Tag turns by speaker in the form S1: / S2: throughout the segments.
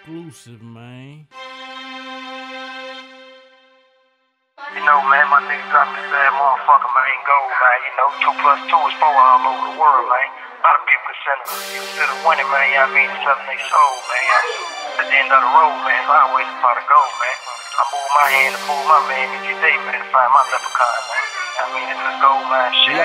S1: exclusive, man.
S2: You know, man, my nigga dropped this bad motherfucker, man, gold, man. You know, two plus two is four all over the world, man. A lot of people consider, consider winning, man, you know what I mean, selling their soul, man. At the end of the road, man, it's always a part of gold, man. I move my hand to move my man each day, man, to find my leprechaun, man. I mean, this is gold, man, shit.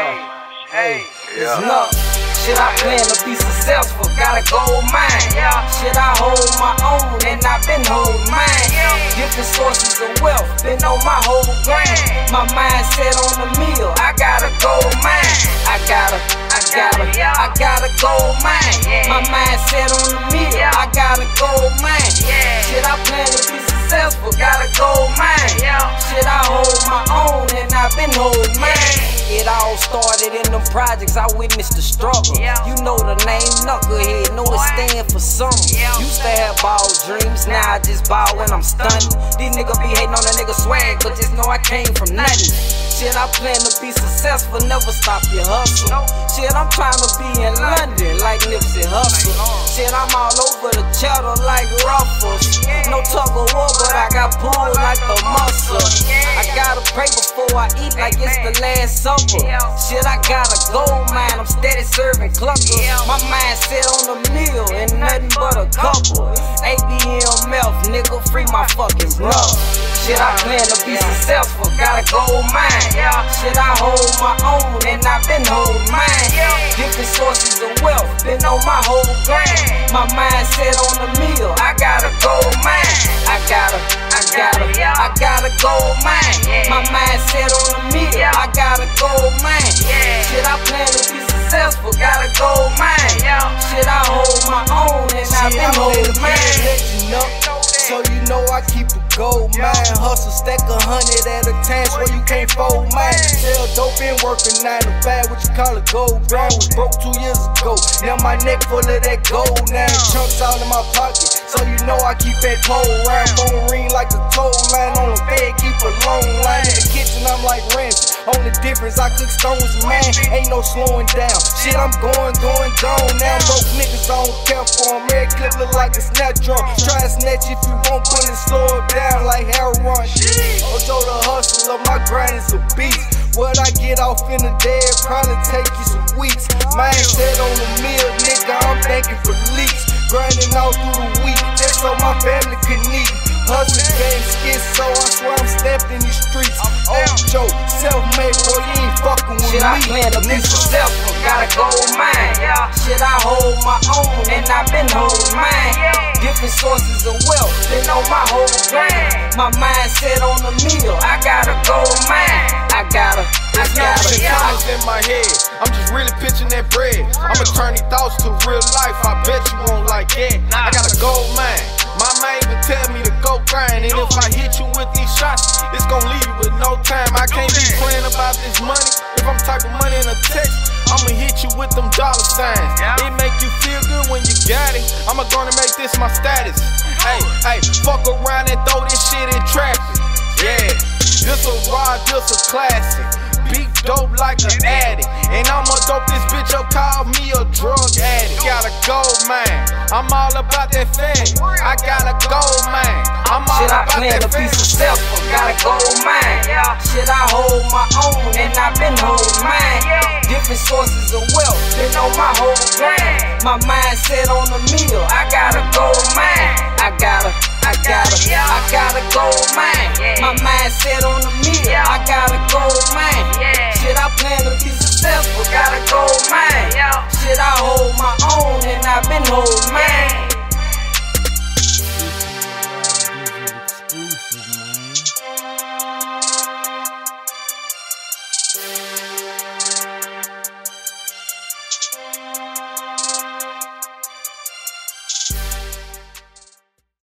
S3: Hey,
S2: Yeah.
S3: it's luck. Shit, I plan to be successful, got a gold mine. Shit, I hold my own and I've been holding mine. Different sources of wealth, been on my whole grind. My mind set on the meal, I got a gold mine. I got a, I I gotta, I got a gold mine. My mind set on the meal, I got a gold mine. Shit, I plan to be successful, got a gold mine. Projects, I witnessed the struggle. You know the name Knucklehead, know it stand for something. Used to have ball dreams, now I just ball when I'm stunning. These niggas be hating on a nigga swag, but just know I came from nothing. Shit, I plan to be successful, never stop your hustle. Shit, I'm trying to be in London like Nipsey Hussle. Uh. Shit, I'm all over the cheddar like Ruffles. No tug of war, but I got pulled like the muscle. I gotta pray before I eat like it's the last supper. Shit, I got a gold mine, I'm steady serving cluckers. My mind set on the meal and nothing but a couple. ABM mouth, nigga, free my fucking blood. Shit, I plan to be successful, got a gold mine. Shit, I hold my own and I've been holding mine. Different sources of wealth, been on my whole grind. My mind set on the meal, I got a gold mine. I gotta, I gotta, I got
S4: Hustle stack a hundred at a time, where you can't fold mine. Sell dope and working nine to five, what you call a gold grind. Was broke two years ago. Now my neck full of that gold now. Chunks all in my pocket. So you know I keep that pole round. Phone ring like the toll line on the bed, keep a long line. In the kitchen, I'm like Ramsay. Only difference, I cook stones, man. Ain't no slowing down. Shit, I'm going, going, gone now. Broke niggas, I don't care for 'em. Red clip look like a snap drum. Try to snatch if you won't put it, slow it down like heroin. Ocho oh, the hustler, my grind is a beast. What I get off in the day, probably take you some weeks. Mindset on the meal, nigga, I'm thinking for leaks. Grinding all through the week, so my family can eat. Hustle game skit, so I swear I'm stepped in these streets. Ocho, self-made, boy, you ain't fucking with
S3: Shit, I
S4: me.
S3: plan to be successful, got a gold mine. Shit, I hold my own and I've been holding mine. Different sources of wealth, been on my whole grind. My mind set on the meal, I got a gold mine. I gotta, I
S4: It's not
S3: gotta,
S4: the
S3: I
S4: colors in my head. I'm just really pitching that bread. I'ma turn these thoughts to real life. I bet you won't like that. I got a gold mine. My man even tell me to go grind. And if I hit you with these shots, it's gonna leave you with no time. I can't be playing about this money. If I'm typing money in a text, I'ma hit you with them dollar signs. It make you feel good when you got it. I'ma gonna make this my status. Hey, hey, fuck around and throw this shit in traffic. Yeah, this a ride, this a classic. Beat dope like an addict. And I'ma dope this bitch up, call me a drug addict. Got a gold man. I'm all about that thing. I got a gold mine. I'm all
S3: Shit,
S4: about
S3: I claim
S4: that
S3: a piece
S4: of
S3: self, I got a gold mine. Yeah. Shit, I hold my own and I've been holding mine. Yeah. Different sources of wealth, been on my whole plan. My mindset on the meal, I got a gold mine. I got a, I got a, I got a gold mine. My mindset on the meal.